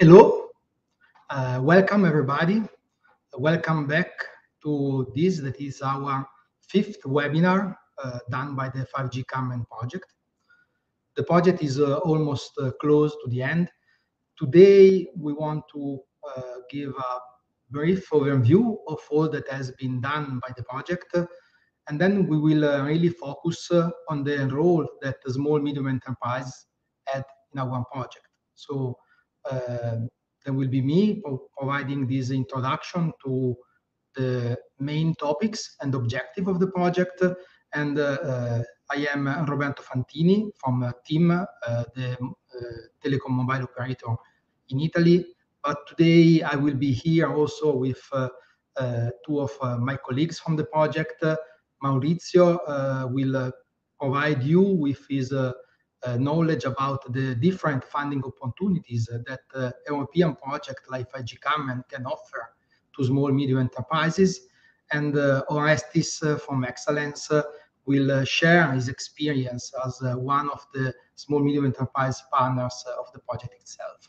Hello, uh, welcome everybody. Welcome back to this, that is our fifth webinar uh, done by the 5G Carmen project. The project is uh, almost uh, close to the end. Today, we want to uh, give a brief overview of all that has been done by the project. And then we will uh, really focus on the role that the small medium enterprise had in our project. So Um, there will be me providing this introduction to the main topics and objective of the project. And uh, uh I am Roberto Fantini from uh, TIM, uh, the uh, telecom mobile operator in Italy. But today I will be here also with two of my colleagues from the project. Maurizio will provide you with his uh, Uh, knowledge about the different funding opportunities that uh, European project like 5G Carmen can offer to small medium enterprises. And uh, Orestis uh, from Excellence uh, will share his experience as one of the small medium enterprise partners of the project itself.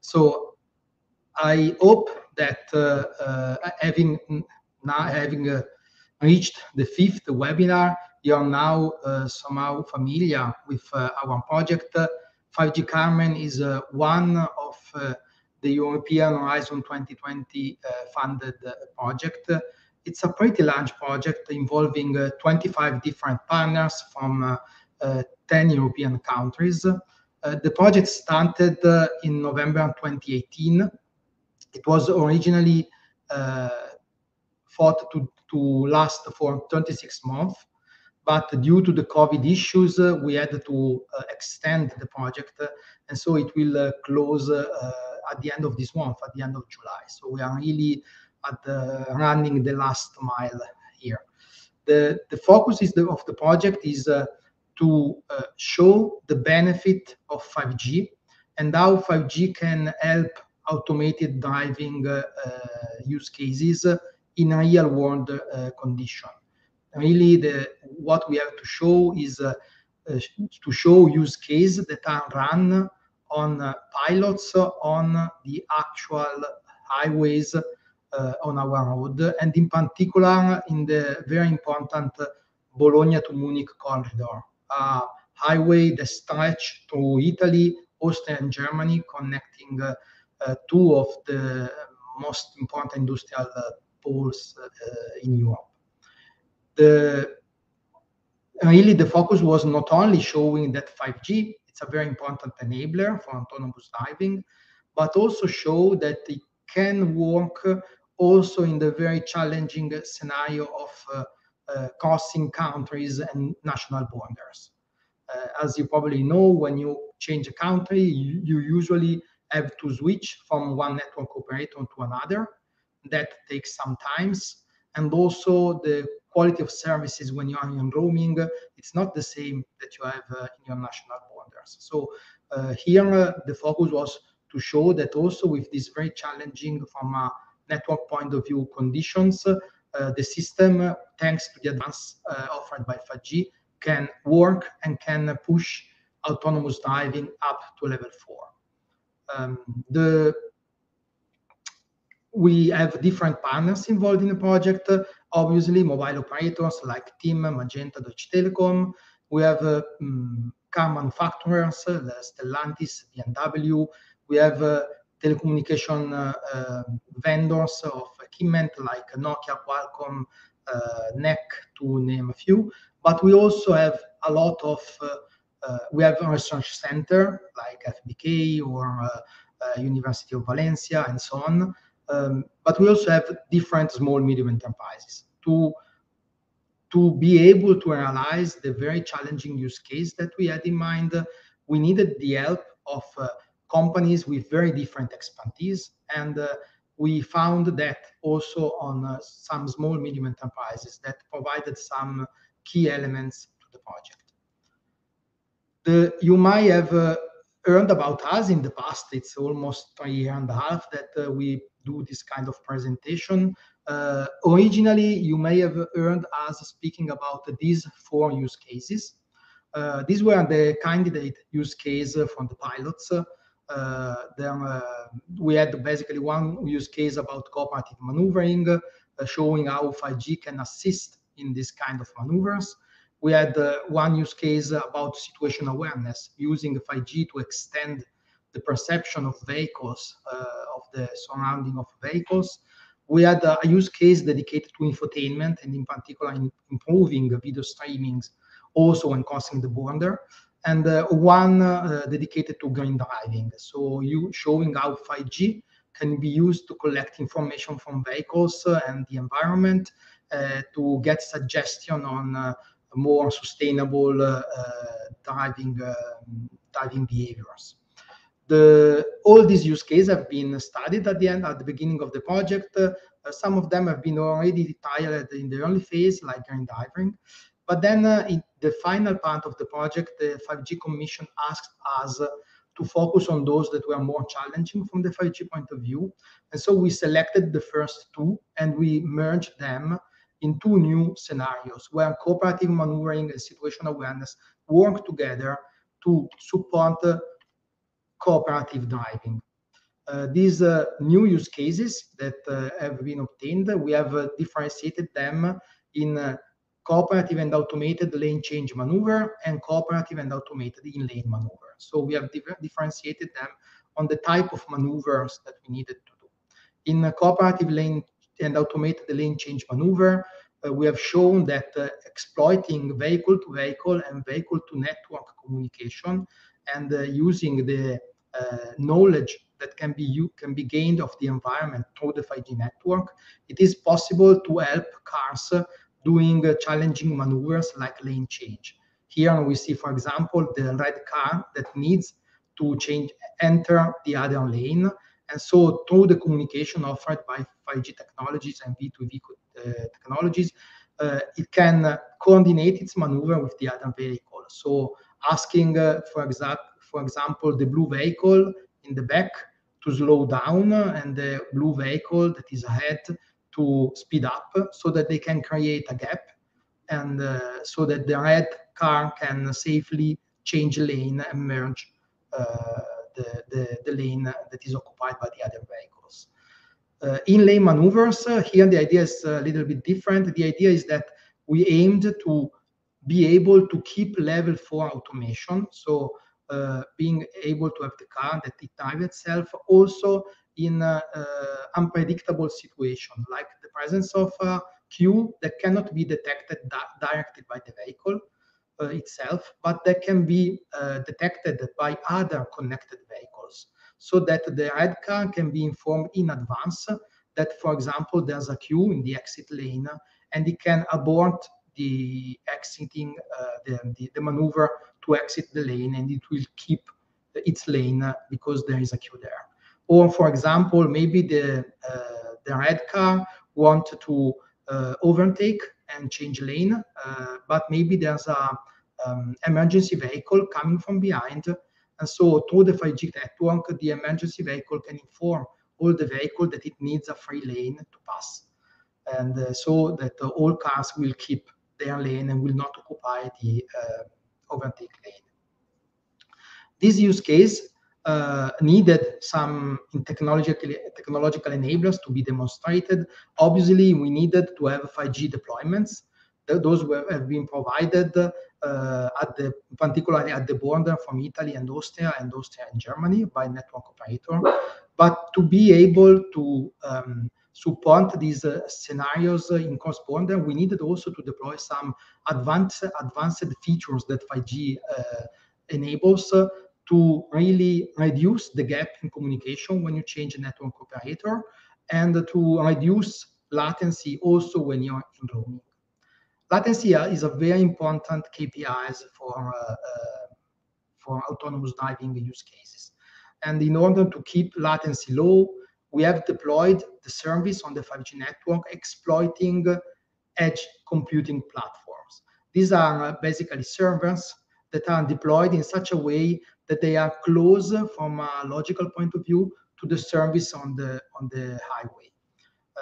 So I hope that having now having reached the fifth webinar, you are now uh, somehow familiar with uh, our project. 5G Carmen is uh, one of uh, the European Horizon 2020 uh, funded uh, project. It's a pretty large project involving 25 different partners from 10 European countries. the project started in November 2018. It was originally thought to, to last for 26 months but due to the COVID issues, uh, we had to uh, extend the project, uh, and so it will close at the end of this month, at the end of July. So we are really at the running the last mile here. The the focus of the project is to show the benefit of 5G and how 5G can help automated driving use cases in a real world uh, condition really the what we have to show is uh, uh, to show use cases that are run on uh, pilots on the actual highways uh, on our road, and in particular in the very important Bologna to Munich corridor, highway that stretch through Italy, Austria, and Germany, connecting uh, uh, two of the most important industrial poles in Europe the really the focus was not only showing that 5G it's a very important enabler for autonomous driving, but also show that it can work also in the very challenging scenario of uh, uh, crossing countries and national borders. Uh, as you probably know, when you change a country, you, you, usually have to switch from one network operator to another. That takes some times. And also the quality of services when you are in roaming, it's not the same that you have uh, in your national borders. So uh, here uh, the focus was to show that also with this very challenging from a network point of view conditions, the system, thanks to the advance offered by 5G, can work and can push autonomous driving up to level four. Um, the we have different partners involved in the project. Obviously, mobile operators like TIM, Magenta, Deutsche Telekom. We have uh, um, car manufacturers, uh, Stellantis, BMW. We have uh, telecommunication uh, uh, vendors of equipment like Nokia, Qualcomm, uh, NEC, to name a few. But we also have a lot of, we have a research center like FBK or University of Valencia and so on. Um, but we also have different small medium enterprises. To to be able to analyze the very challenging use case that we had in mind we needed the help of uh, companies with very different expertise. And uh, we found that also on uh, some small medium enterprises that provided some key elements to the project. The, you might have uh, heard about us in the past. It's almost a year and a half that uh, we do this kind of presentation. Uh, originally, you may have heard us speaking about these four use cases. Uh, these were the candidate use case from the pilots. Uh, then we had basically one use case about cooperative maneuvering, showing how 5G can assist in this kind of maneuvers. We had one use case about situation awareness, using 5G to extend the perception of vehicles, uh, of the surrounding of vehicles. We had a use case dedicated to infotainment, and in particular, improving video streamings, also when crossing the border, and uh, one uh, dedicated to green driving. So you showing how 5G can be used to collect information from vehicles and the environment, to get suggestion on more sustainable driving um, driving behaviors. All these use cases have been studied at the end, at the beginning of the project. Uh, some of them have been already trialed in the early phase, like green driving. But then, uh, in the final part of the project, the 5G Commission asked us uh, to focus on those that were more challenging from the 5G point of view. And so we selected the first two, and we merged them in two new scenarios, where cooperative maneuvering and situation awareness work together to support cooperative driving. Uh, these uh, new use cases that uh, have been obtained, we have differentiated them in cooperative and automated lane change maneuver, and cooperative and automated in-lane maneuver. So we have differentiated them on the type of maneuvers that we needed to do. In a cooperative lane and automated lane change maneuver, we have shown that exploiting vehicle-to-vehicle and vehicle-to-network communication, and using the Uh, knowledge that can be you can be gained of the environment through the 5G network, it is possible to help cars uh, doing uh, challenging maneuvers like lane change. Here we see, for example, the red car that needs to change, enter the other lane, and so through the communication offered by 5G technologies and V2V technologies, it can coordinate its maneuver with the other vehicle. So asking, for example, the blue vehicle in the back to slow down, and the blue vehicle that is ahead to speed up, so that they can create a gap, and uh, so that the red car can safely change lane and merge uh, the lane that is occupied by the other vehicles. Uh, In-lane maneuvers, here the idea is a little bit different. The idea is that we aimed to be able to keep Level 4 automation, so Uh, being able to have the car that it drive itself, also in a unpredictable situation, like the presence of a queue that cannot be detected directly by the vehicle itself, but that can be detected by other connected vehicles. So that the red car can be informed in advance that, for example, there's a queue in the exit lane, and it can abort the exiting the the maneuver to exit the lane, and it will keep its lane because there is a queue there. Or, for example, maybe the uh, the red car want to uh, overtake and change lane, uh, but maybe there's a um, emergency vehicle coming from behind. And so through the 5G network, the emergency vehicle can inform all the vehicle that it needs a free lane to pass, and so that all cars will keep their lane and will not occupy the lane. This use case needed some technological enablers to be demonstrated. Obviously, we needed to have 5G deployments. Those have been provided, uh, at the particularly at the border from Italy and Austria, and Austria and Germany, by network operator. But to be able to support these uh, scenarios uh, in cross-border, we needed also to deploy some advanced advanced features that 5G uh, enables to really reduce the gap in communication when you change a network operator, and to reduce latency also when you're in roaming. Latency is a very important KPIs for for autonomous driving use cases. And in order to keep latency low, we have deployed the service on the 5G network, exploiting edge computing platforms. These are uh, basically servers that are deployed in such a way that they are close from a logical point of view to the service on the on the highway.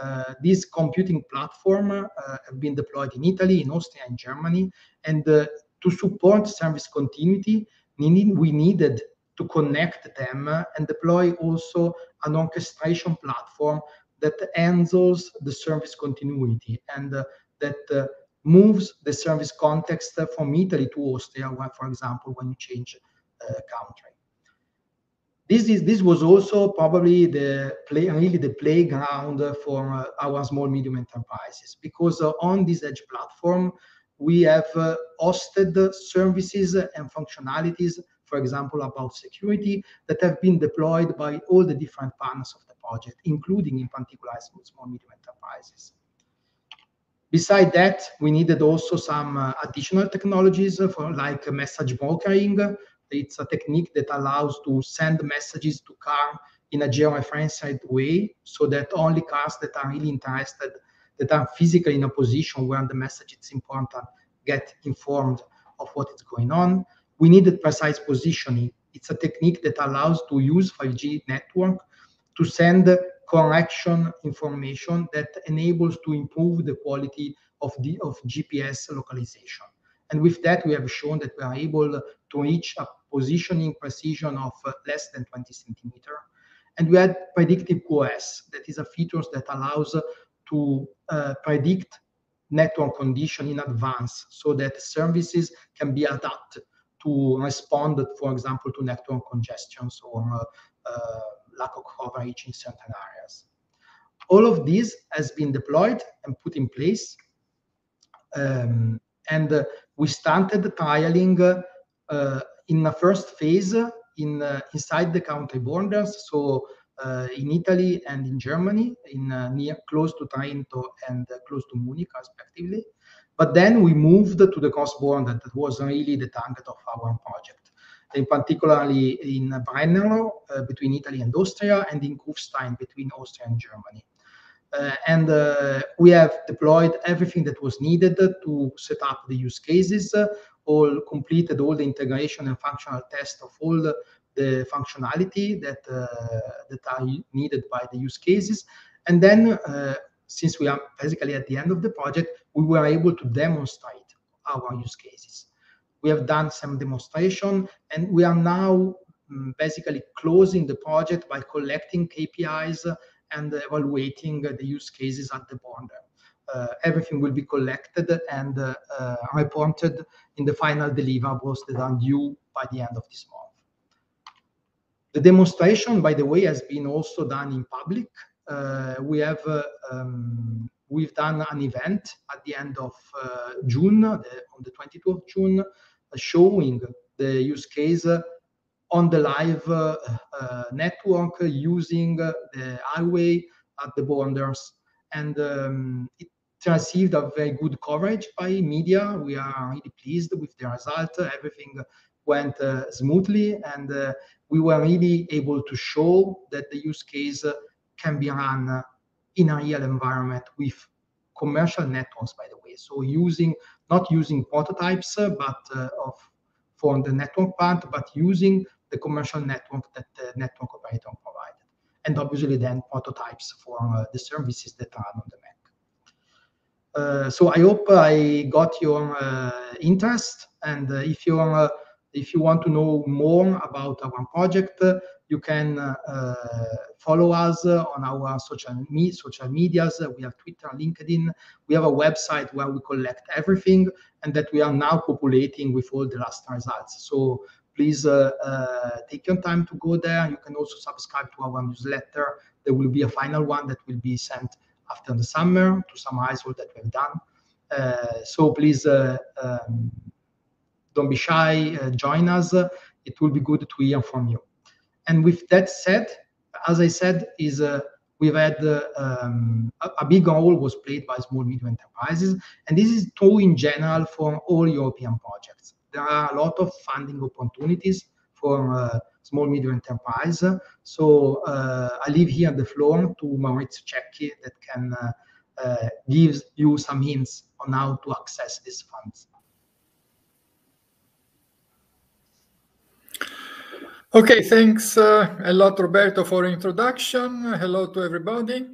Uh, this computing platform uh, have been deployed in Italy, in Austria, and Germany, and to support service continuity, we needed to connect them and deploy also an orchestration platform that handles the service continuity and uh, that uh, moves the service context from Italy to Austria, where, for example, when you change uh, country. This, is, this was also probably the play, really the playground for uh, our small medium enterprises because uh, on this edge platform we have uh, hosted services and functionalities for example about security that have been deployed by all the different partners of the project including in particular small medium enterprises Beside that, we needed also some uh, additional technologies for like message brokering. It's a technique that allows to send messages to car in a georeferenced way so that only cars that are really interested, that are physically in a position where the message is important, get informed of what is going on. We needed precise positioning. It's a technique that allows to use 5G network to send correction information that enables to improve the quality of the of GPS localization. And with that, we have shown that we are able to reach a positioning precision of less than 20 centimeter. And we had predictive QoS, that is a feature that allows to uh, predict network condition in advance so that services can be adapted to respond, for example, to network congestions or uh, uh lack of coverage in certain areas. All of this has been deployed and put in place. Um, and uh, we started trialing in the first phase in inside the country borders, so uh, in Italy and in Germany, in uh, near close to Trento and uh, close to Munich, respectively. But then we moved to the cross border. That was really the target of our project in particularly in Brennero uh, between Italy and Austria, and in Kufstein between Austria and Germany. Uh, and uh, we have deployed everything that was needed to set up the use cases, all completed all the integration and functional test of all the, the functionality that uh, that are needed by the use cases. And then, uh, since we are basically at the end of the project, we were able to demonstrate our use cases. We have done some demonstration, and we are now um, basically closing the project by collecting KPIs and evaluating the use cases at the border. Uh, everything will be collected and uh, uh, reported in the final deliverables that are due by the end of this month. The demonstration, by the way, has been also done in public. Uh, we have uh, um, we've done an event at the end of uh, June, the, on the 22nd of June, showing the use case on the live network using the highway at the borders. And um, it received a very good coverage by media. We are really pleased with the result. Everything went uh, smoothly, and uh, we were really able to show that the use case can be run in a real environment with commercial networks, by the way. So using not using prototypes, uh, but uh, of for the network part, but using the commercial network that the network operator provided. And obviously then prototypes for uh, the services that are on the MEC. Uh, so I hope I got your uh, interest, and uh, if you if you want to know more about our project, you can uh, follow us on our social, me social medias. We have Twitter, LinkedIn. We have a website where we collect everything and that we are now populating with all the last results. So please uh, uh, take your time to go there. You can also subscribe to our newsletter. There will be a final one that will be sent after the summer to summarize all that we've done. Uh, so please uh, um, don't be shy, join us. It will be good to hear from you. And with that said, as I said, is uh, we've had uh, um, a, a, big role was played by small medium enterprises, and this is true in general for all European projects. There are a lot of funding opportunities for uh, small medium enterprise. So uh, I leave here the floor to Maurizio Cecchi that can uh, uh, give you some hints on how to access these funds. Okay, thanks uh, a lot, Roberto, for introduction. Hello to everybody.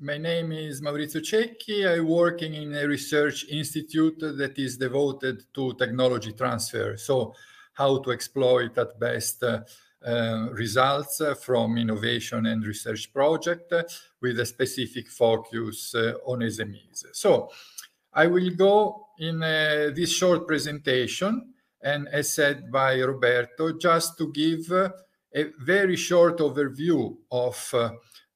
My name is Maurizio Cecchi. I'm working in a research institute that is devoted to technology transfer. So, how to exploit at best uh, uh, results from innovation and research project with a specific focus on SMEs. So I will go in this short presentation and as said by Roberto, just to give a very short overview of uh,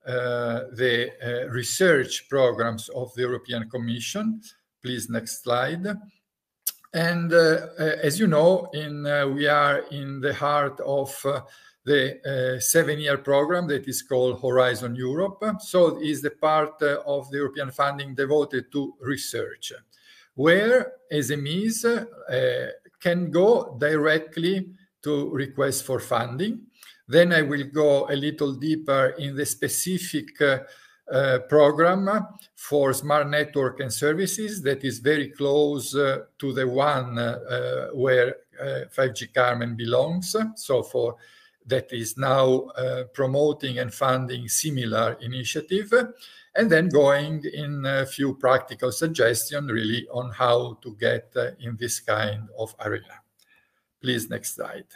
uh, the uh, research programs of the European Commission. Please, next slide. And uh, as you know, in, we are in the heart of the seven-year program that is called Horizon Europe. So it is the part of the European funding devoted to research, where SMEs can go directly to request for funding. Then I will go a little deeper in the specific uh, uh, program for smart network and services that is very close uh, to the one uh, uh, where 5G uh, Carmen belongs. So for that is now promoting and funding similar initiative and then going in a few practical suggestions really on how to get in this kind of arena. Please, next slide.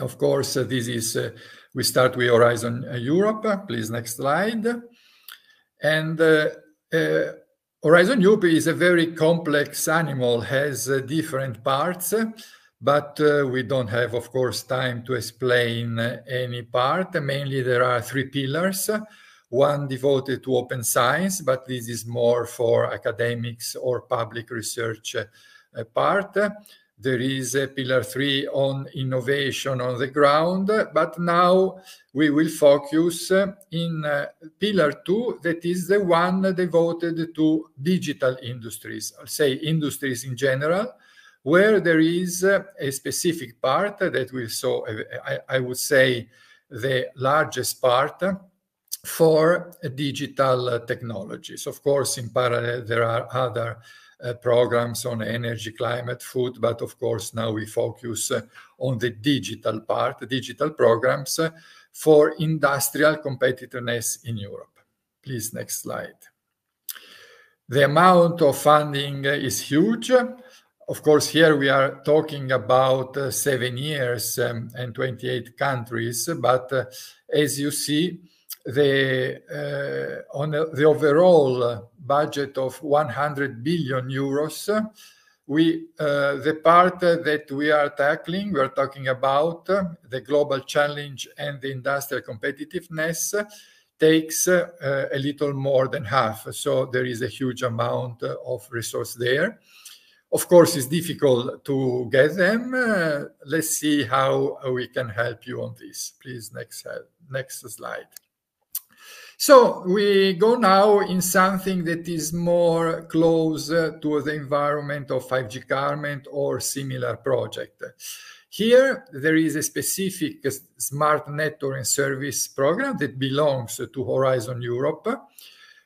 Of course, uh, this is, uh, we start with Horizon uh, Europe. Please, next slide. And Horizon Europe is a very complex animal, has different parts, but we don't have, of course, time to explain any part. Mainly, there are three pillars one devoted to open science, but this is more for academics or public research uh, part. There is a pillar three on innovation on the ground, but now we will focus in uh, pillar two, that is the one devoted to digital industries, I'll say industries in general, where there is a specific part that so I, I would say the largest part for digital technologies. Of course, in parallel, there are other uh, programs on energy, climate, food, but of course now we focus uh, on the digital part, digital programs uh, for industrial competitiveness in Europe. Please, next slide. The amount of funding is huge. Of course, here we are talking about seven years um, and 28 countries, but as you see, the, uh, on the overall budget of 100 billion euros, we, uh, the part that we are tackling, we are talking about the global challenge and the industrial competitiveness, takes uh, a little more than half. So there is a huge amount of resource there. Of course, it's difficult to get them. Let's see how we can help you on this. Please, next, next slide. So we go now in something that is more close uh, to the environment of 5G Carmen or similar project. Here, there is a specific smart network and service program that belongs to Horizon Europe,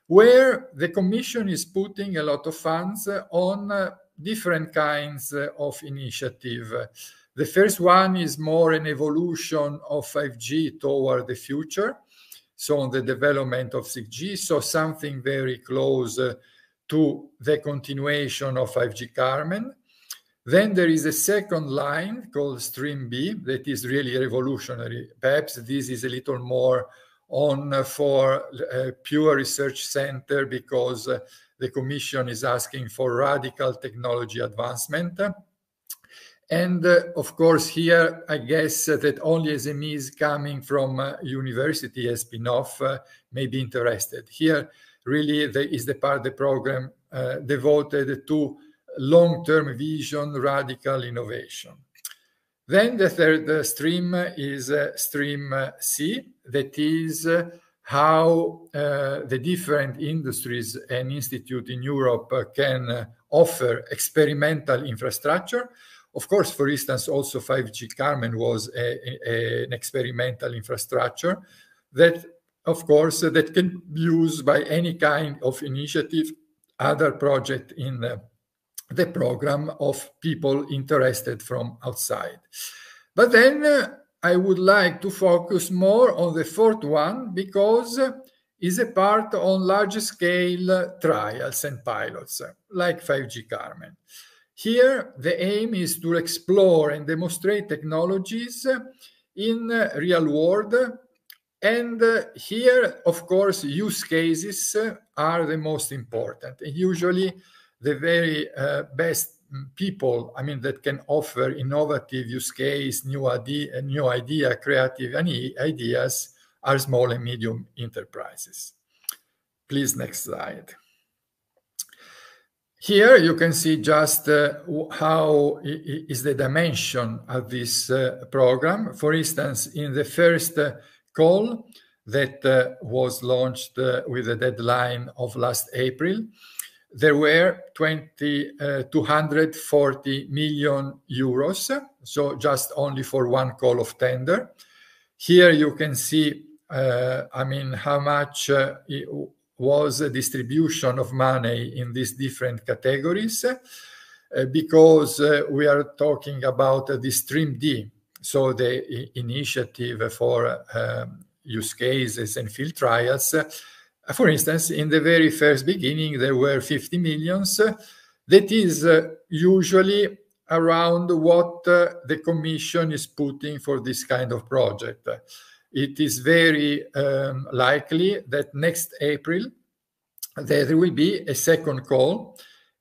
where the Commission is putting a lot of funds on uh, different kinds uh, of initiative. The first one is more an evolution of 5G toward the future so on the development of 6G, so something very close uh, to the continuation of 5G Carmen. Then there is a second line called Stream B that is really revolutionary. Perhaps this is a little more on uh, for a pure research center because uh, the Commission is asking for radical technology advancement. And uh, of course, here, I guess uh, that only SMEs coming from uh, university as spin-off uh, may be interested. Here, really, there is the part of the program uh, devoted to long-term vision, radical innovation. Then the third stream is uh, stream C, that is how the different industries and institutes in Europe can offer experimental infrastructure of course, for instance, also 5G Carmen was a, a, an experimental infrastructure that, of course, that can be used by any kind of initiative, other project in the, the program of people interested from outside. But then uh, I would like to focus more on the fourth one because uh, is a part on large scale uh, trials and pilots uh, like 5G Carmen. Here, the aim is to explore and demonstrate technologies in real world. And here, of course, use cases are the most important. And usually, the very uh, best people, I mean, that can offer innovative use case, new idea, new idea, creative ideas are small and medium enterprises. Please, next slide. Here you can see just uh, how is the dimension of this uh, program. For instance, in the first uh, call that uh, was launched uh, with the deadline of last April, there were 20, uh, 240 million euros, so just only for one call of tender. Here you can see, I mean, how much was a distribution of money in these different categories uh, because uh, we are talking about uh, the Stream D, so the initiative for um, use cases and field trials. For instance, in the very first beginning, there were 50 millions. That is usually around what the commission is putting for this kind of project it is very um, likely that next April there will be a second call,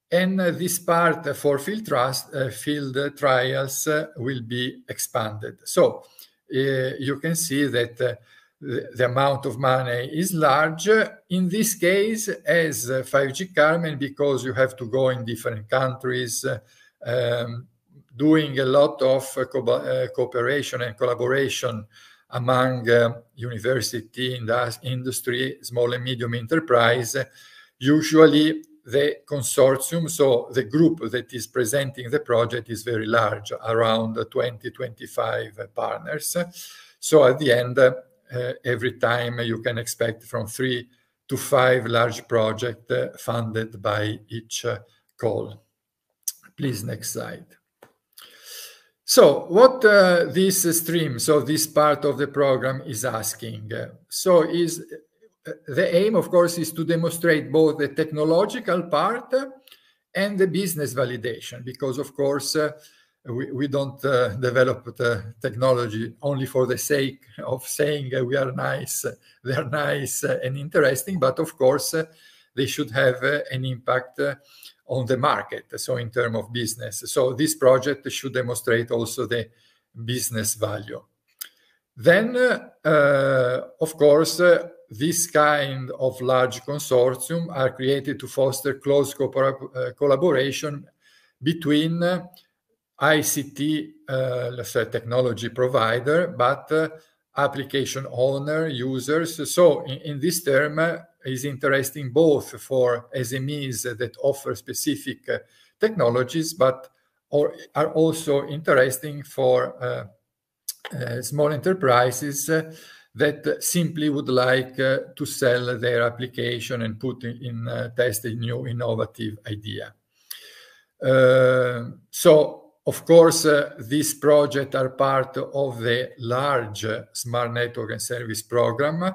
and uh, this part for field, trust, uh, field trials uh, will be expanded. So uh, you can see that uh, the, the, amount of money is large. In this case, as 5G Carmen, because you have to go in different countries, um, doing a lot of co cooperation and collaboration among uh, university, industry, small and medium enterprise, usually the consortium, so the group that is presenting the project is very large, around 20, 25 partners. So at the end, uh, every time you can expect from three to five large projects uh, funded by each uh, call. Please, next slide. So what uh, this stream, so this part of the program is asking, uh, so is uh, the aim, of course, is to demonstrate both the technological part and the business validation, because of course, uh, we, we don't uh, develop the technology only for the sake of saying uh, we are nice, they're nice and interesting, but of course, they should have an impact on the market, so in terms of business. So this project should demonstrate also the business value. Then, uh, of course, uh, this kind of large consortium are created to foster close uh, collaboration between ICT, let's say technology provider, but application owner, users. So in this term, is interesting both for SMEs that offer specific uh, technologies, but or are also interesting for uh, uh, small enterprises that simply would like to sell their application and put in, test a new innovative idea. so, of course, these projects are part of the large Smart Network and Service Program.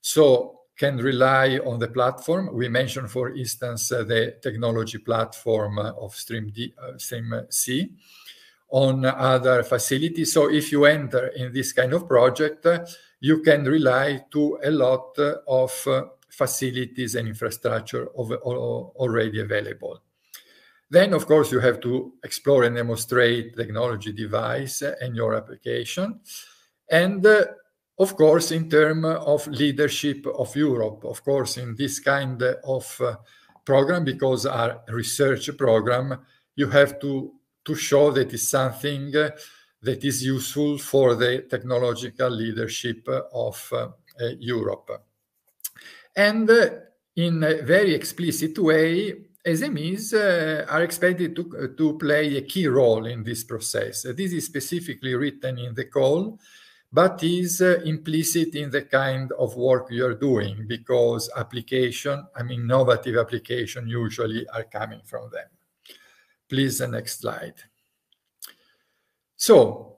So can rely on the platform. We mentioned, for instance, uh, the technology platform uh, of StreamD, uh, StreamC on other facilities. So if you enter in this kind of project, you can rely to a lot of facilities and infrastructure already available. Then, of course, you have to explore and demonstrate technology device and your application. And of course, in terms of leadership of Europe, of course, in this kind of uh, program, because our research program, you have to, to show that it's something uh, that is useful for the technological leadership of uh, Europe. And in a very explicit way, SMEs uh, are expected to, to play a key role in this process. This is specifically written in the call but is uh, implicit in the kind of work you're doing because application, I mean, innovative application usually are coming from them. Please, the next slide. So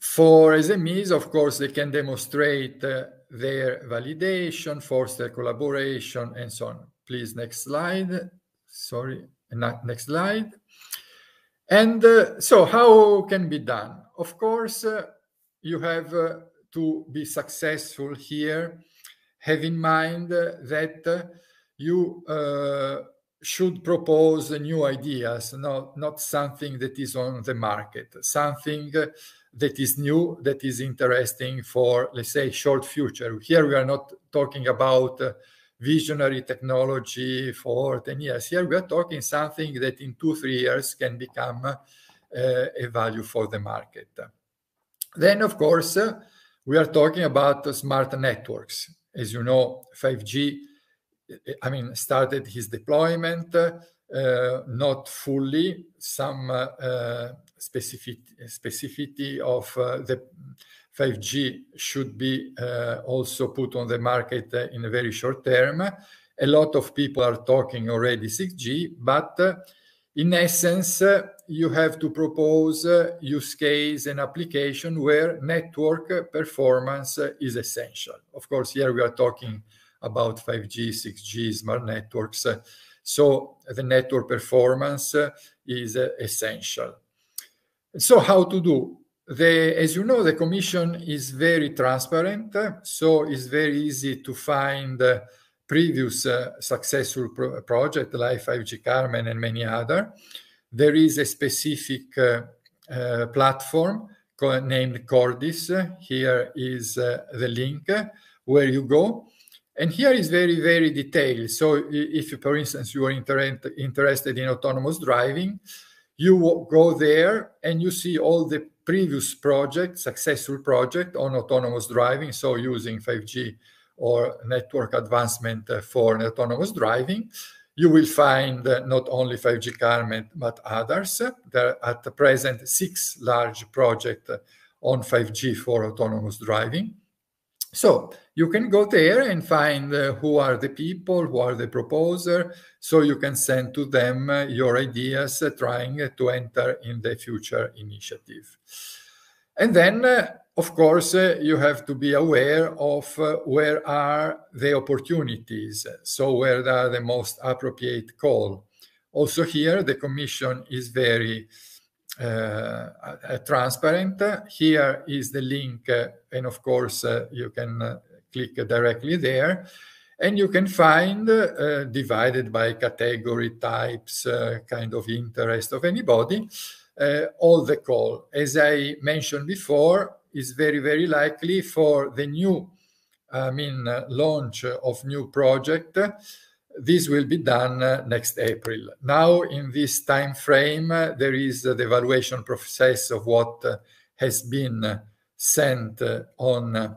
for SMEs, of course, they can demonstrate uh, their validation, foster collaboration, and so on. Please, next slide. Sorry, not next slide. And uh, so how can be done? Of course, uh, you have uh, to be successful here, have in mind that you uh, should propose new ideas, not, not something that is on the market, something that is new, that is interesting for, let's say, short future. Here we are not talking about uh, visionary technology for 10 years. Here we are talking something that in two, three years can become uh, a value for the market. Then, of course, uh, we are talking about smart networks. As you know, 5G, I mean, started his deployment, uh, not fully. Some uh, specific, specificity of uh, the 5G should be uh, also put on the market uh, in a very short term. A lot of people are talking already 6G, but in essence, you have to propose use case and application where network performance is essential. Of course, here we are talking about 5G, 6G, smart networks. So the network performance is essential. So how to do? The, as you know, the commission is very transparent, so it's very easy to find previous uh, successful pro project like 5G Carmen and many other. There is a specific uh, uh platform named Cordis. Here is the link where you go. And here is very, very detailed. So if, for instance, you are inter interested in autonomous driving, you go there and you see all the previous projects, successful project on autonomous driving, so using 5G or network advancement for autonomous driving. You will find not only 5G Carmen, but others. There are at the present six large projects on 5G for autonomous driving. So you can go there and find uh, who are the people, who are the proposer, so you can send to them uh, your ideas uh, trying to enter in the future initiative. And then, of course, you have to be aware of uh, where are the opportunities, so where are the most appropriate call. Also here, the Commission is very uh, transparent. Here is the link, uh, and of course, you can click directly there. And you can find, divided by category, types, kind of interest of anybody, all the call. As I mentioned before, is very, very likely for the new, I mean, uh, launch of new project this will be done uh, next April. Now, in this time frame, uh, there is uh, the evaluation process of what uh, has been uh, sent on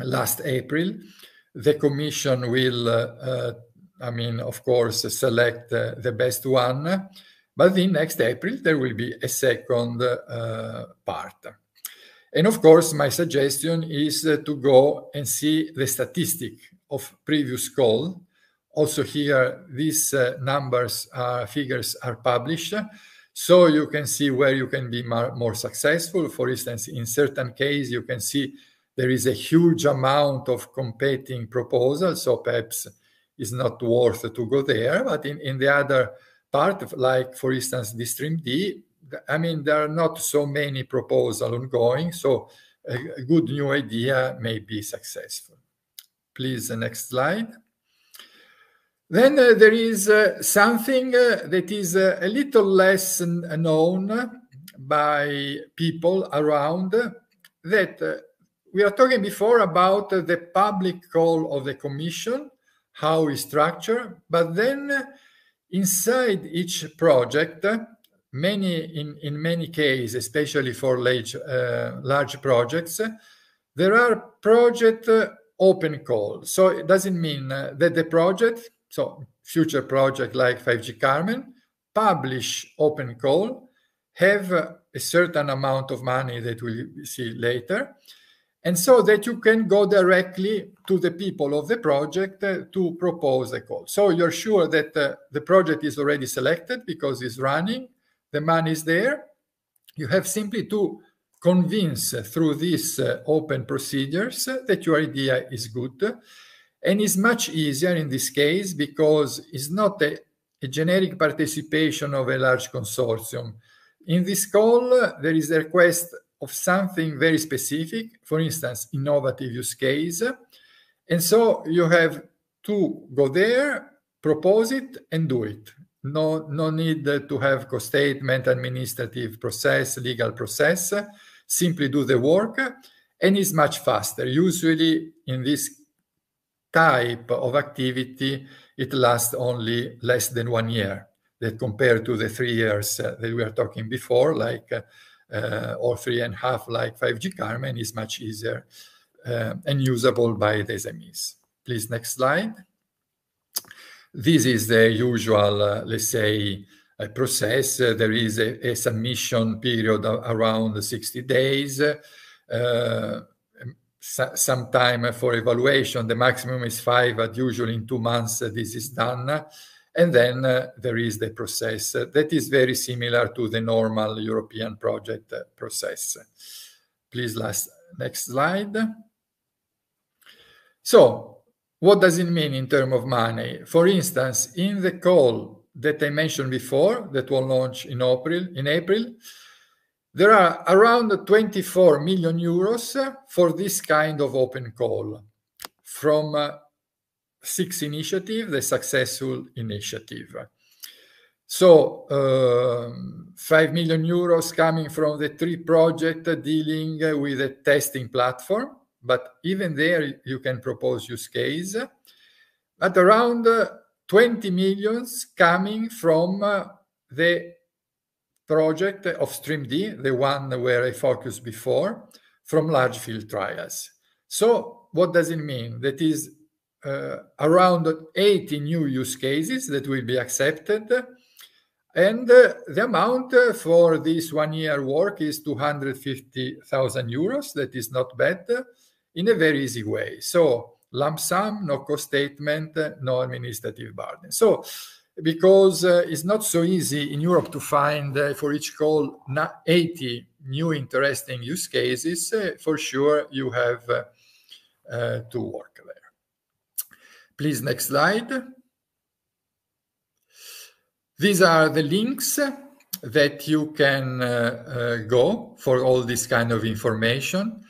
last April. The commission will, I mean, of course, select the best one, but in next April, there will be a second part. And of course, my suggestion is to go and see the statistic of previous call also here, these uh, numbers, uh, figures are published, so you can see where you can be more, successful. For instance, in certain cases, you can see there is a huge amount of competing proposals, so perhaps it's not worth to go there. But in, in the other part, like for instance, the Stream D, I mean, there are not so many proposals ongoing, so a, good new idea may be successful. Please, the next slide. Then uh, there is uh, something uh, that is uh, a little less known by people around that uh, we are talking before about the public call of the commission, how it's structured, but then inside each project, many in, in many cases, especially for large, uh, large projects, there are project open call. So it doesn't mean that the project so future project like 5G Carmen, publish open call, have a certain amount of money that we'll see later, and so that you can go directly to the people of the project uh, to propose a call. So you're sure that uh, the project is already selected because it's running, the money is there. You have simply to convince uh, through these uh, open procedures that your idea is good and it's much easier in this case because it's not a, a generic participation of a large consortium. In this call, there is a request of something very specific, for instance, innovative use case. And so you have to go there, propose it, and do it. No, no need to have cost statement, administrative process, legal process. Simply do the work, and it's much faster. Usually, in this type of activity, it lasts only less than one year. That compared to the three years that we were talking before, like uh, or three and a half, like 5G Carmen, is much easier uh, and usable by the SMEs. Please, next slide. This is the usual, uh, let's say, uh, process. Uh, there is a, a, submission period around 60 days. Uh, some time for evaluation. The maximum is five, but usually in two months this is done. And then there is the process that is very similar to the normal European project process. Please, last next slide. So what does it mean in terms of money? For instance, in the call that I mentioned before, that will launch in April, in April, there are around 24 million euros for this kind of open call from uh, six initiative, the successful initiative. So um, 5 million euros coming from the three project dealing with a testing platform but even there you can propose use case. But around uh, 20 millions coming from uh, the project of StreamD, the one where I focused before, from large field trials. So what does it mean? That is uh, around 80 new use cases that will be accepted. And uh, the amount for this one year work is 250,000 euros. That is not bad in a very easy way. So lump sum, no cost statement, no administrative burden. So because uh, it's not so easy in Europe to find uh, for each call 80 new interesting use cases, uh, for sure you have uh, uh, to work there. Please, next slide. These are the links that you can uh, go for all this kind of information.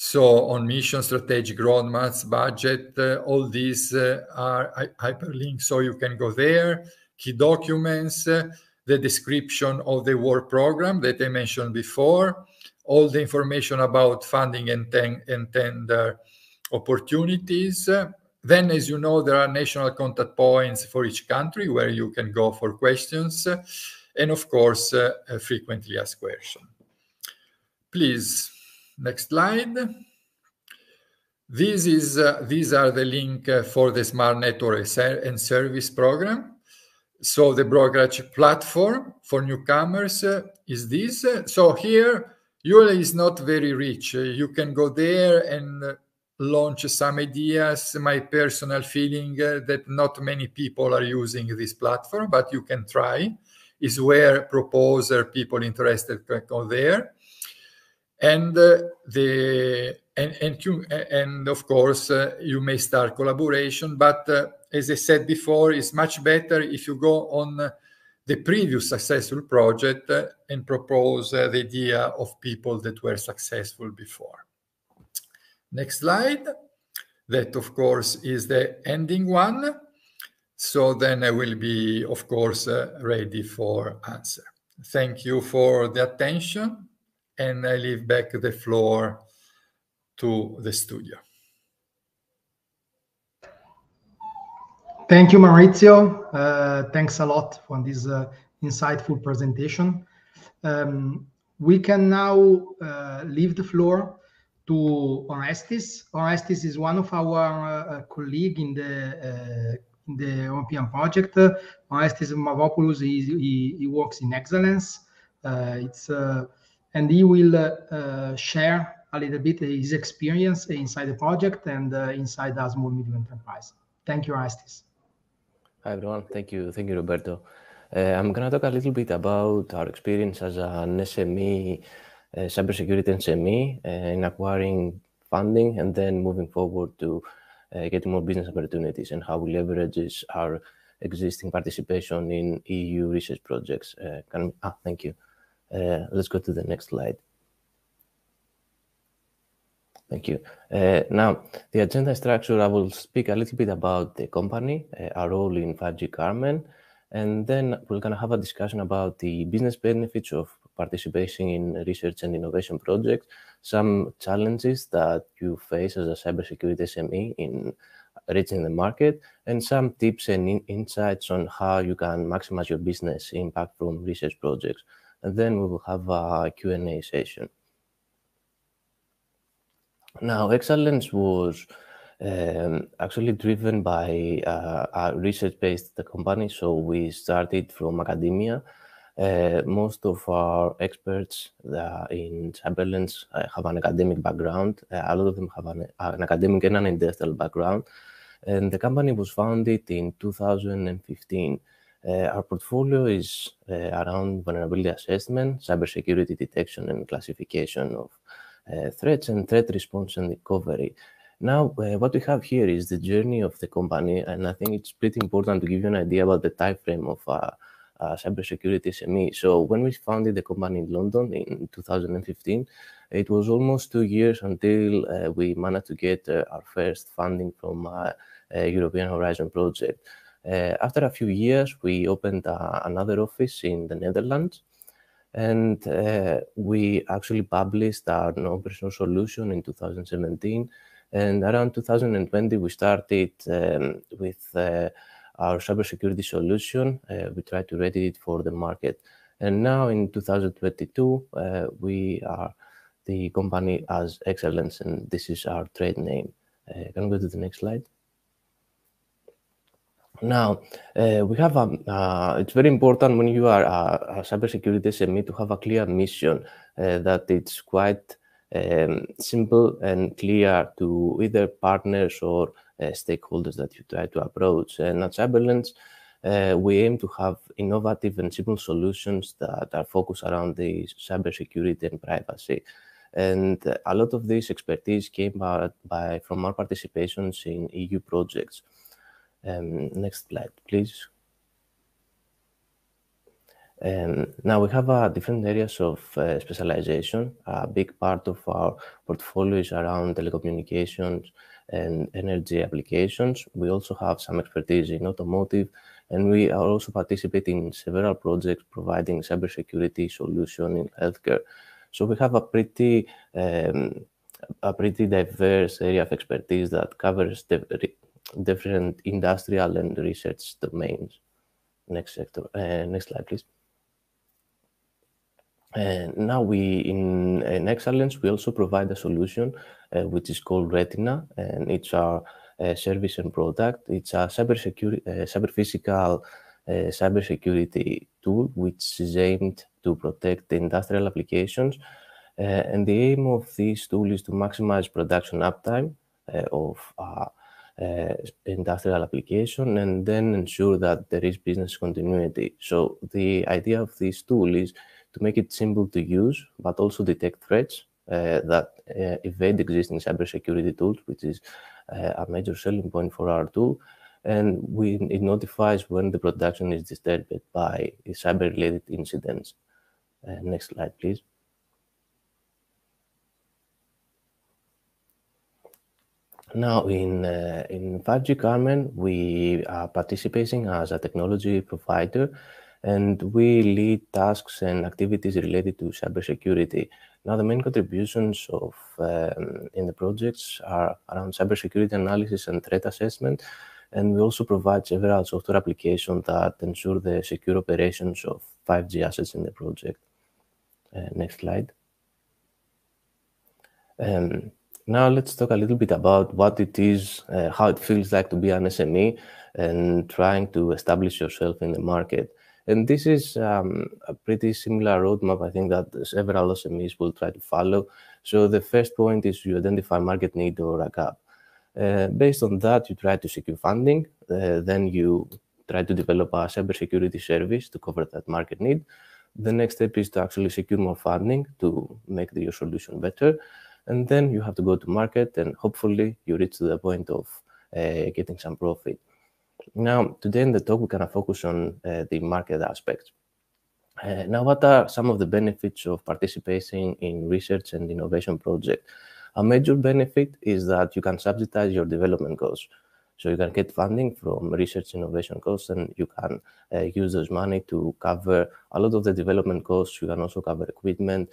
So on mission, strategic roadmaps, budget, uh, all these uh, are hyperlinks, so you can go there. Key documents, uh, the description of the work program that I mentioned before, all the information about funding and, ten- and tender opportunities. Then, as you know, there are national contact points for each country where you can go for questions, and of course, uh, frequently asked questions. Please. Next slide. This is, uh, these are the link uh, for the Smart Network and Service Program. So the brokerage platform for newcomers uh, is this. So here, usually is not very rich. You can go there and launch some ideas. My personal feeling uh, that not many people are using this platform, but you can try. Is where proposer people interested can go there and uh, the and and, and of course uh, you may start collaboration but uh, as i said before it's much better if you go on the previous successful project and propose the idea of people that were successful before. Next slide. That of course is the ending one. So then i will be of course ready for answer. Thank you for the attention and I leave back the floor to the studio. Thank you, Maurizio. Uh, thanks a lot for this uh, insightful presentation. Um, we can now uh, leave the floor to Orestes. Orestes is one of our uh, colleague in the uh, in the European project. Orestes Mavropoulos, he, he, he, works in excellence. Uh, it's and he will uh, share a little bit his experience inside the project and uh, inside the small medium enterprise. Thank you, Orestes. Hi everyone. Thank you, thank you, Roberto. Uh, I'm going to talk a little bit about our experience as an SME, uh, cybersecurity SME, uh, in acquiring funding and then moving forward to uh, getting more business opportunities and how we leverage our existing participation in EU research projects. Uh, can, ah, thank you. Uh, let's go to the next slide. Thank you. Uh, now, the agenda structure, I will speak a little bit about the company, uh, our role in 5G Carmen, and then we're going to have a discussion about the business benefits of participating in research and innovation projects, some challenges that you face as a cybersecurity SME in reaching the market, and some tips and in insights on how you can maximize your business impact from research projects. And then we will have a Q&A session. Now, excellence was um, actually driven by uh, a research-based company. So we started from academia. Uh, most of our experts uh, in cyberlens uh, have an academic background. Uh, a lot of them have an, an, academic and an industrial background. And the company was founded in 2015. Uh, our portfolio is around vulnerability assessment, cybersecurity detection and classification of uh, threats and threat response and recovery. Now, what we have here is the journey of the company, and I think it's pretty important to give you an idea about the time frame of uh, uh, cybersecurity SME. So when we founded the company in London in 2015, it was almost two years until uh, we managed to get uh, our first funding from uh, European Horizon project. After a few years, we opened another office in the Netherlands, and uh, we actually published our non-personal solution in 2017. And around 2020, we started um, with uh, our cybersecurity solution. Uh, we tried to ready it for the market. And now in 2022, uh, we are the company as Excellence, and this is our trade name. Uh, can we go to the next slide? Now, uh, we have a, uh, it's very important when you are a, a cybersecurity SME to have a clear mission uh, that it's quite um, simple and clear to either partners or uh, stakeholders that you try to approach. And at Cyberlens, uh, we aim to have innovative and simple solutions that are focused around the cybersecurity and privacy. And a lot of this expertise came by, by from our participations in EU projects. Um, next slide, please. Um, now we have uh, different areas of uh, specialization. A big part of our portfolio is around telecommunications and energy applications. We also have some expertise in automotive, and we are also participating in several projects providing cybersecurity solution in healthcare. So we have a pretty um, a pretty diverse area of expertise that covers the different industrial and research domains. Next sector, uh, next slide, please. And now we, in, in Excellence, we also provide a solution uh, which is called Retina, and it's our uh, service and product. It's a cybersecurity, uh, cyber physical uh, cybersecurity tool which is aimed to protect the industrial applications. Uh, and the aim of this tool is to maximize production uptime uh, of uh, industrial application and then ensure that there is business continuity. So the idea of this tool is to make it simple to use, but also detect threats uh, that uh, evade existing cybersecurity tools, which is uh, a major selling point for our tool. And we, it notifies when the production is disturbed by cyber-related incidents. Uh, next slide, please. Now, in uh, in 5G Carmen, we are participating as a technology provider, and we lead tasks and activities related to cybersecurity. Now, the main contributions of um, in the projects are around cybersecurity analysis and threat assessment, and we also provide several software applications that ensure the secure operations of 5G assets in the project. Uh, next slide. Um, now let's talk a little bit about what it is, uh, how it feels like to be an SME and trying to establish yourself in the market. And this is um, a pretty similar roadmap, I think, that several SMEs will try to follow. So the first point is you identify market need or a gap. Uh, based on that, you try to secure funding. Uh, then you try to develop a cybersecurity service to cover that market need. The next step is to actually secure more funding to make the, your solution better and then you have to go to market and hopefully you reach to the point of uh, getting some profit. Now, today in the talk, we're going to focus on uh, the market aspects. Uh, now, what are some of the benefits of participating in research and innovation projects? A major benefit is that you can subsidize your development costs. So you can get funding from research innovation costs and you can uh, use those money to cover a lot of the development costs. You can also cover equipment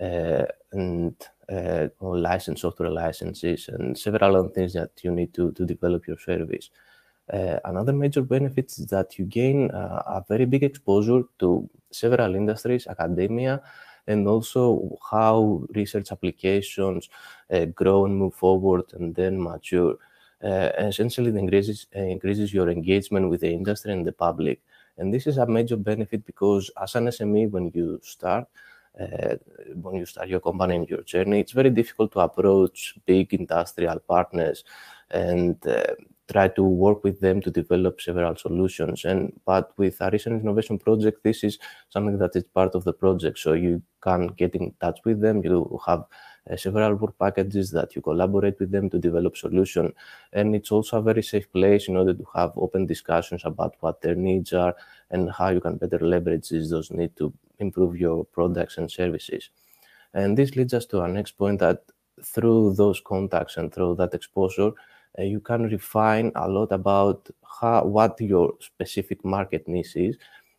and uh, license software licenses and several other things that you need to, to develop your service. Uh, another major benefit is that you gain uh, a very big exposure to several industries, academia, and also how research applications uh, grow and move forward and then mature. Uh, essentially, it increases, uh, increases your engagement with the industry and the public. And this is a major benefit because as an SME, when you start, uh, when you start your company and your journey, it's very difficult to approach big industrial partners and uh, try to work with them to develop several solutions. And but with a research innovation project, this is something that is part of the project. So you can get in touch with them. You have several work packages that you collaborate with them to develop solution. And it's also a very safe place in order to have open discussions about what their needs are and how you can better leverage those needs to improve your products and services. And this leads us to our next point that through those contacts and through that exposure, uh, you can refine a lot about how, what your specific market niche is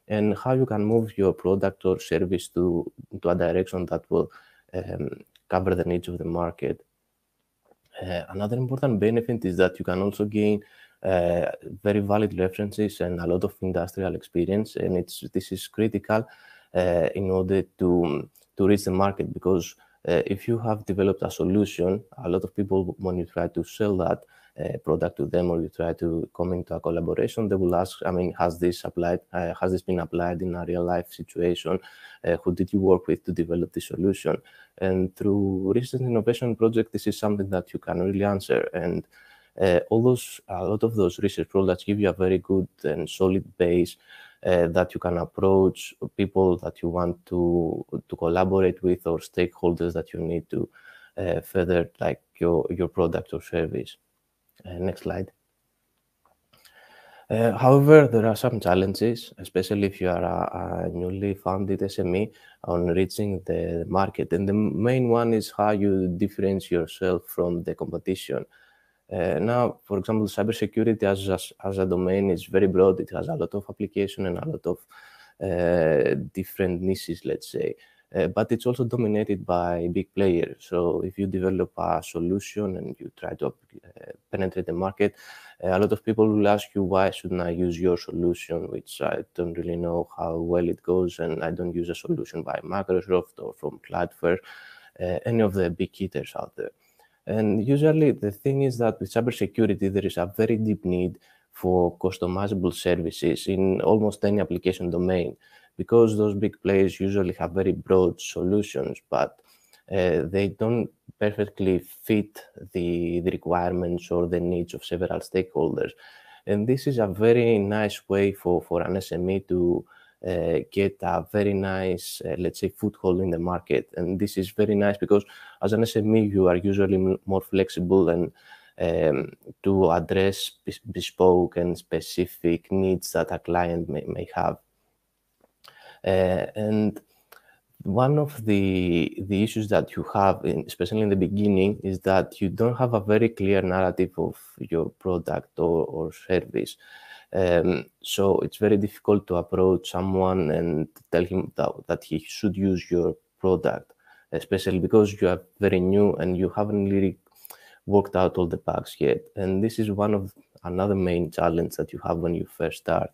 and how you can move your product or service to, to a direction that will um, cover the needs of the market. Uh, another important benefit is that you can also gain uh, very valid references and a lot of industrial experience, and it's this is critical uh, in order to to reach the market because uh, if you have developed a solution, a lot of people when you try to sell that product to them or you try to come into a collaboration, they will ask, I mean, has this applied, uh, has this been applied in a real life situation? Uh, who did you work with to develop the solution? And through research innovation project, this is something that you can really answer. And uh, all those, a lot of those research products give you a very good and solid base uh, that you can approach people that you want to to collaborate with or stakeholders that you need to uh, further like your your product or service. Uh, next slide. Uh, however, there are some challenges, especially if you are a, newly founded SME on reaching the market. And the main one is how you differentiate yourself from the competition. Uh, now, for example, cybersecurity as, a domain is very broad. It has a lot of application and a lot of different niches, let's say. Uh, but it's also dominated by big players. So if you develop a solution and you try to uh, penetrate the market, uh, a lot of people will ask you, why shouldn't I use your solution, which I don't really know how well it goes, and I don't use a solution by Microsoft or from Cloudflare, uh, any of the big hitters out there. And usually the thing is that with cybersecurity, there is a very deep need for customizable services in almost any application domain because those big players usually have very broad solutions, but uh, they don't perfectly fit the, the requirements or the needs of several stakeholders. And this is a very nice way for, for an SME to uh, get a very nice, uh, let's say, foothold in the market. And this is very nice because as an SME, you are usually more flexible and um, to address bespoke and specific needs that a client may, may have. Uh, and one of the the issues that you have, in, especially in the beginning, is that you don't have a very clear narrative of your product or, or service. Um, so it's very difficult to approach someone and tell him that, that he should use your product, especially because you are very new and you haven't really worked out all the bugs yet. And this is one of another main challenge that you have when you first start.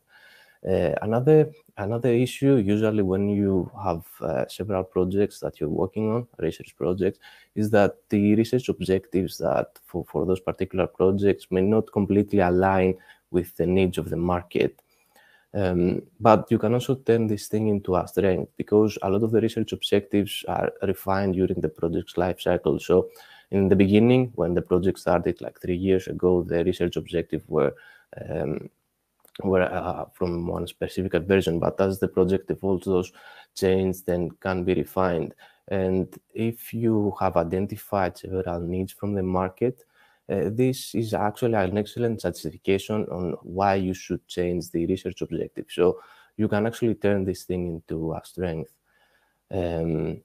Uh, another another issue, usually when you have uh, several projects that you're working on, research projects, is that the research objectives that for, for those particular projects may not completely align with the needs of the market. Um, but you can also turn this thing into a strength because a lot of the research objectives are refined during the project's life cycle. So in the beginning, when the project started like three years ago, the research objectives were um, were uh, from one specific version, but as the project evolves, those change then can be refined. And if you have identified several needs from the market, uh, this is actually an excellent justification on why you should change the research objective. So you can actually turn this thing into a strength. Um,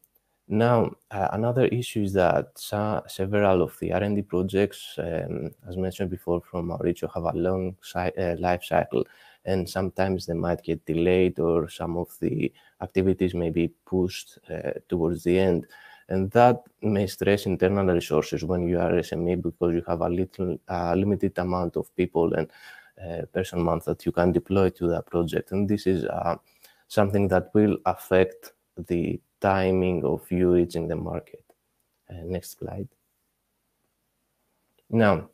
Now, uh, another issue is that several of the R&D projects, um, as mentioned before from Maurizio, have a long uh, life cycle, and sometimes they might get delayed or some of the activities may be pushed uh, towards the end. And that may stress internal resources when you are SME because you have a little limited amount of people and uh, person month that you can deploy to that project. And this is uh, something that will affect the timing of you reaching the market. Uh, next slide. Now,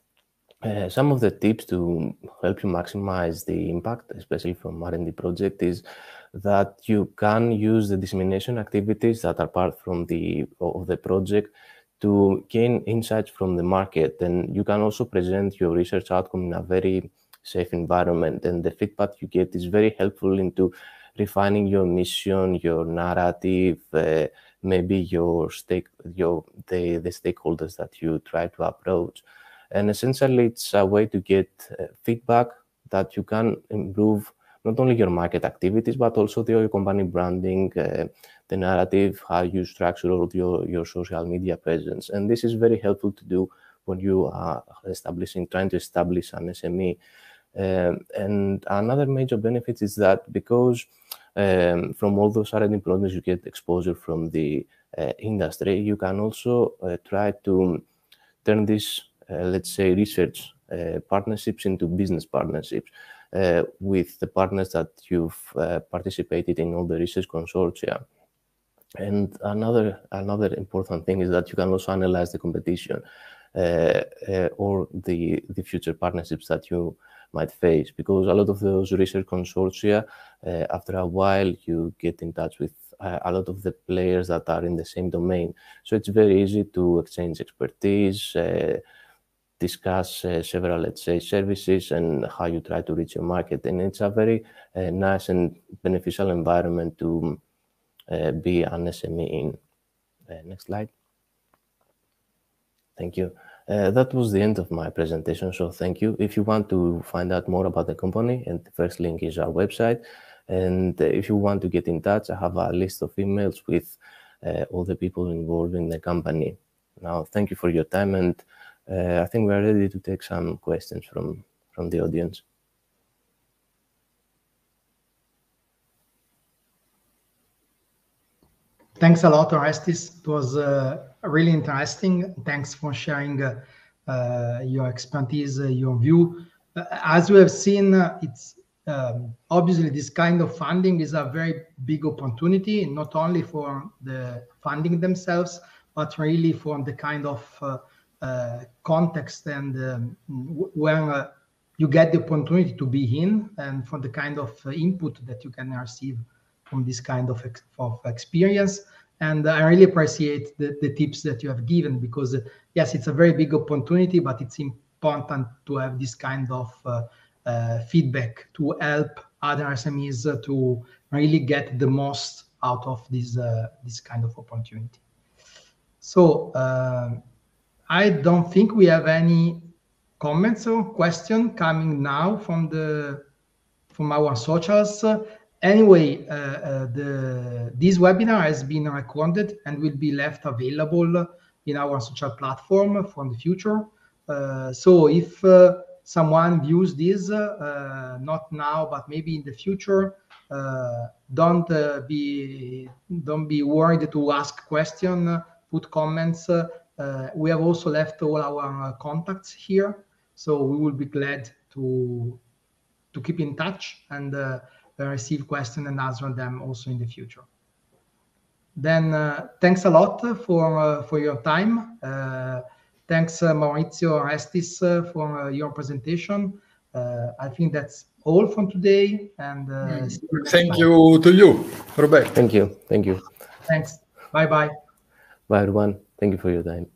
uh, some of the tips to help you maximize the impact, especially from R&D project, is that you can use the dissemination activities that are part from the of the project to gain insights from the market. And you can also present your research outcome in a very safe environment. And the feedback you get is very helpful into refining your mission, your narrative, uh, maybe your stake, your the, the stakeholders that you try to approach. And essentially, it's a way to get uh, feedback that you can improve not only your market activities, but also the, your company branding, uh, the narrative, how you structure all your, your social media presence. And this is very helpful to do when you are establishing, trying to establish an SME. Um, and another major benefit is that because um, from all those R&D you get exposure from the uh, industry, you can also uh, try to turn these, uh, let's say, research uh, partnerships into business partnerships uh, with the partners that you've uh, participated in all the research consortia. And another another important thing is that you can also analyze the competition or the the future partnerships that you might face because a lot of those research consortia, after a while, you get in touch with uh, a lot of the players that are in the same domain. So it's very easy to exchange expertise, uh, discuss uh, several, let's say, services and how you try to reach your market. And it's a very uh, nice and beneficial environment to uh, be an SME in. next slide. Thank you. Uh, that was the end of my presentation, so thank you. If you want to find out more about the company, and the first link is our website. And uh, if you want to get in touch, I have a list of emails with uh, all the people involved in the company. Now, thank you for your time, and uh, I think we're ready to take some questions from, from the audience. Thanks a lot, Orestes. It was uh, really interesting. Thanks for sharing uh, uh, your expertise, your view. As we have seen, it's um, obviously this kind of funding is a very big opportunity, not only for the funding themselves, but really for the kind of uh, uh, context and um, when uh, you get the opportunity to be in and for the kind of input that you can receive from this kind of, ex of experience and I really appreciate the, the tips that you have given because yes, it's a very big opportunity, but it's important to have this kind of uh, uh, feedback to help other SMEs to really get the most out of this uh, this kind of opportunity. So um, I don't think we have any comments or question coming now from the from our socials. Anyway, uh, uh, the, this webinar has been recorded and will be left available in our social platform for the future. Uh, so if uh, someone views this, uh, not now, but maybe in the future, uh, don't be don't be worried to ask question, put comments. we have also left all our contacts here, so we will be glad to to keep in touch and receive questions and answer them also in the future. Then uh, thanks a lot for uh, for your time. Uh, thanks Maurizio Orestes for your presentation. I think that's all from today. And mm. thank you to you, Roberto. Thank you. Thank you. Thanks. Bye bye. Bye everyone. Thank you for your time.